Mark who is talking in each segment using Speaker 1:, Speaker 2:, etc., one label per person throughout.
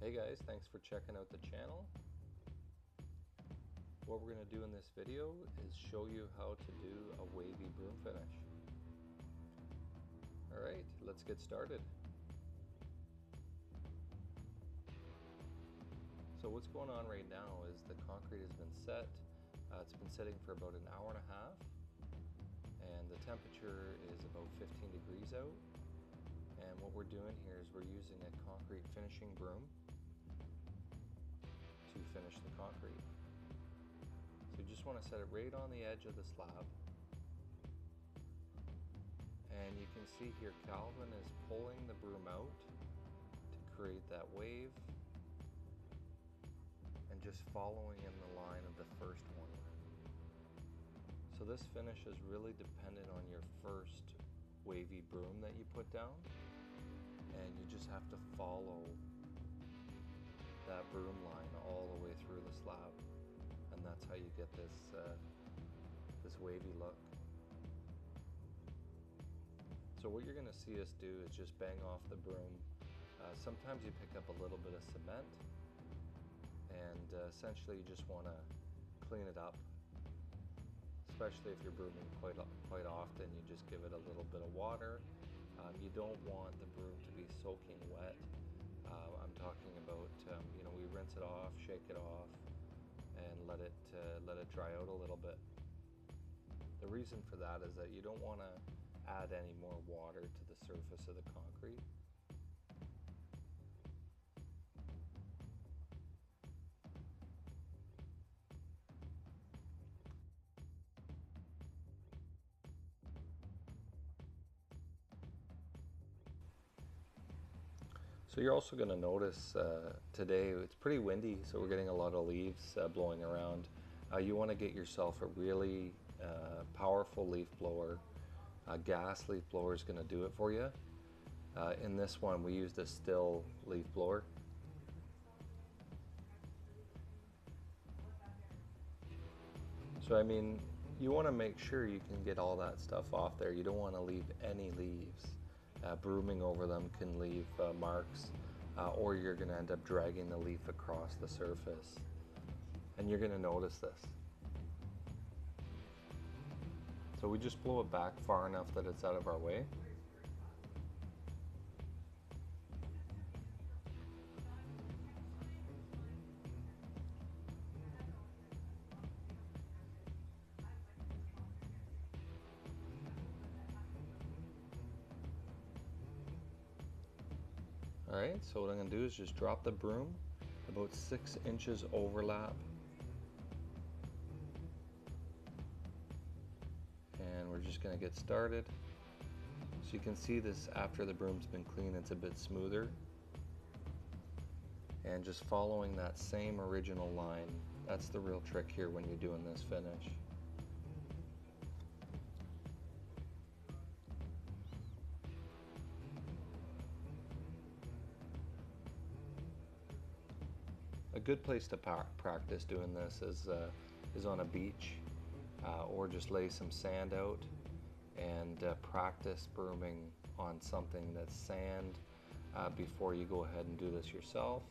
Speaker 1: Hey guys, thanks for checking out the channel. What we're going to do in this video is show you how to do a wavy broom finish. Alright, let's get started. So what's going on right now is the concrete has been set. Uh, it's been sitting for about an hour and a half and the temperature is about 15 degrees out. And what we're doing here is we're using a concrete finishing broom finish the concrete. So you just want to set it right on the edge of the slab. And you can see here Calvin is pulling the broom out to create that wave and just following in the line of the first one. So this finish is really dependent on your first wavy broom that you put down and you just have to follow that broom line all the way through the slab and that's how you get this uh, this wavy look. So what you're going to see us do is just bang off the broom. Uh, sometimes you pick up a little bit of cement and uh, essentially you just want to clean it up especially if you're brooming quite quite often you just give it a little bit of water um, you don't want the broom to be soaking wet uh, I'm talking about um, you know we rinse it off shake it off and let it uh, let it dry out a little bit. The reason for that is that you don't want to add any more water to the surface of the concrete So you're also going to notice uh, today it's pretty windy, so we're getting a lot of leaves uh, blowing around. Uh, you want to get yourself a really uh, powerful leaf blower. A gas leaf blower is going to do it for you. Uh, in this one, we used a Stihl leaf blower. So I mean, you want to make sure you can get all that stuff off there. You don't want to leave any leaves uh, brooming over them can leave uh, marks uh, or you're going to end up dragging the leaf across the surface and you're going to notice this. So we just blow it back far enough that it's out of our way. All right, so what I'm gonna do is just drop the broom about six inches overlap. And we're just gonna get started. So you can see this after the broom's been cleaned, it's a bit smoother. And just following that same original line, that's the real trick here when you're doing this finish. A good place to practice doing this is, uh, is on a beach uh, or just lay some sand out and uh, practice brooming on something that's sand uh, before you go ahead and do this yourself.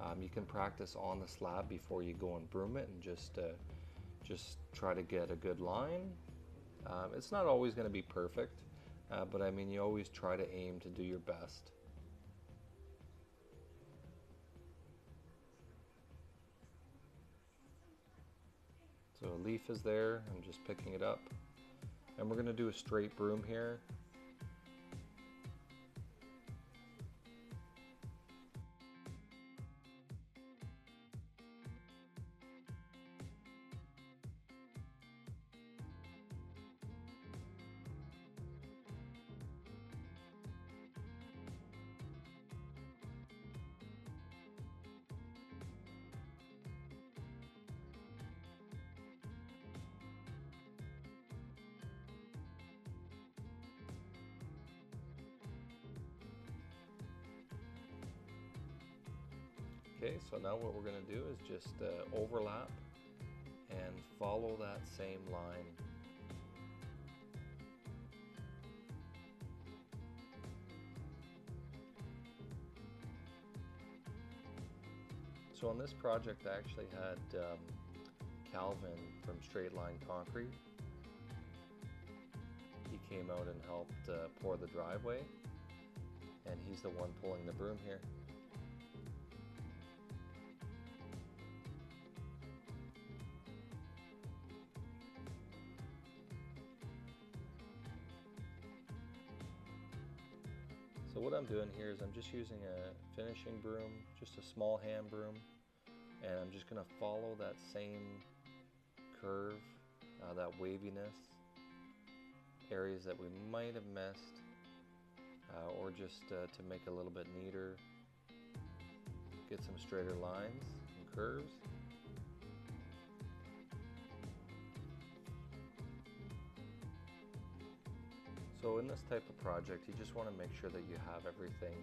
Speaker 1: Um, you can practice on the slab before you go and broom it and just, uh, just try to get a good line. Um, it's not always going to be perfect, uh, but I mean you always try to aim to do your best. So a leaf is there, I'm just picking it up. And we're gonna do a straight broom here. Okay, so now what we're going to do is just uh, overlap and follow that same line. So on this project, I actually had um, Calvin from Straight Line Concrete. He came out and helped uh, pour the driveway, and he's the one pulling the broom here. So what I'm doing here is I'm just using a finishing broom, just a small hand broom, and I'm just going to follow that same curve, uh, that waviness, areas that we might have missed, uh, or just uh, to make a little bit neater, get some straighter lines and curves. So in this type of project, you just want to make sure that you have everything.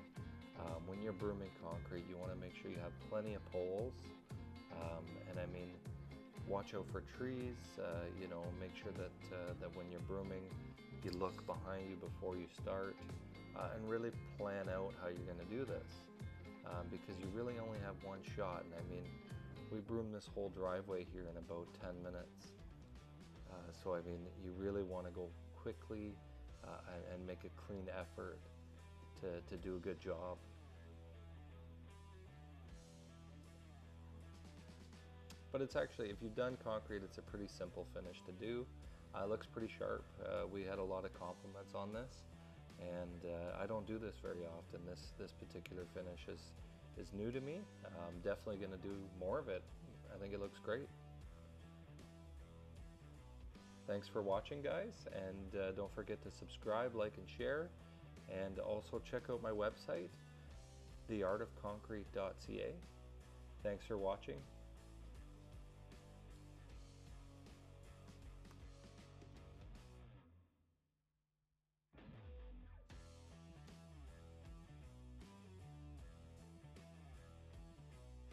Speaker 1: Um, when you're brooming concrete, you want to make sure you have plenty of poles. Um, and I mean, watch out for trees. Uh, you know, make sure that uh, that when you're brooming, you look behind you before you start, uh, and really plan out how you're going to do this. Um, because you really only have one shot. And I mean, we broomed this whole driveway here in about 10 minutes. Uh, so I mean, you really want to go quickly uh, and, make a clean effort to, to do a good job. But it's actually, if you've done concrete, it's a pretty simple finish to do. Uh, looks pretty sharp. Uh, we had a lot of compliments on this, and uh, I don't do this very often. This this particular finish is is new to me. I'm definitely going to do more of it. I think it looks great. Thanks for watching, guys, and uh, don't forget to subscribe, like, and share. And also check out my website, theartofconcrete.ca. Thanks for watching.